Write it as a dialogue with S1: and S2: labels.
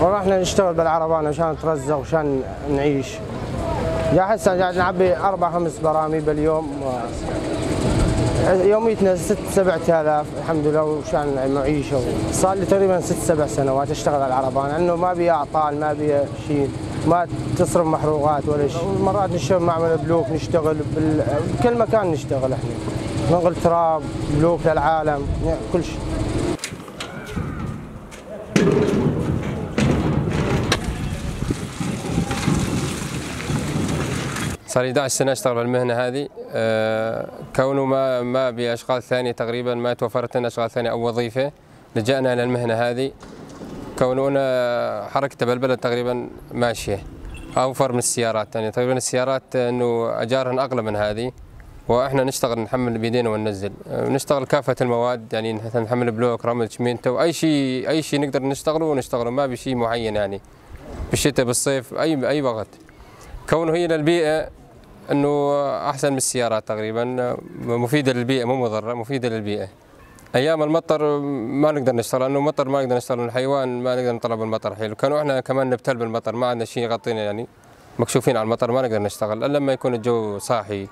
S1: ورحنا نشتغل بالعربانه عشان نترزق وشان نعيش. يا حسن قاعد نعبي أربع خمس براميل باليوم. يوميتنا ست سبعة آلاف الحمد لله وشان معيشة. صار لي تقريبا ست سبع سنوات أشتغل على العربان لأنه ما بي أعطال ما بي شيء ما تصرف محروقات ولا شيء. مرات نشتغل معمل بلوك نشتغل بكل مكان نشتغل إحنا. ننقل تراب بلوك للعالم يعني كل شيء.
S2: صار لي 11 سنه اشتغل بالمهنة هذه. أه كونه ما ما بأشغال ثانية تقريبا ما توفرت لنا أشغال ثانية أو وظيفة لجأنا إلى المهنة هذه. كونه أنا حركته بالبلد تقريبا ماشية. أوفر من السيارات يعني تقريبا السيارات إنه أجارهن أغلى من هذه. وإحنا نشتغل نحمل بيدينا وننزل. نشتغل كافة المواد يعني نحمل بلوك رمل شمينتو أي شيء أي شيء نقدر نشتغله ونشتغله ما بشيء معين يعني. بالشتاء بالصيف أي أي وقت. كونه هي للبيئة إنه أحسن من السيارات تقريبا. مفيدة للبيئة مو مضرة مفيدة للبيئة. أيام المطر ما نقدر نشتغل لأنه المطر ما نقدر نشتغل الحيوان ما نقدر نطلع بالمطر حلو كانوا إحنا كمان نبتل بالمطر ما عندنا شيء يغطينا يعني. مكشوفين على المطر ما نقدر نشتغل إلا لما يكون الجو صاحي.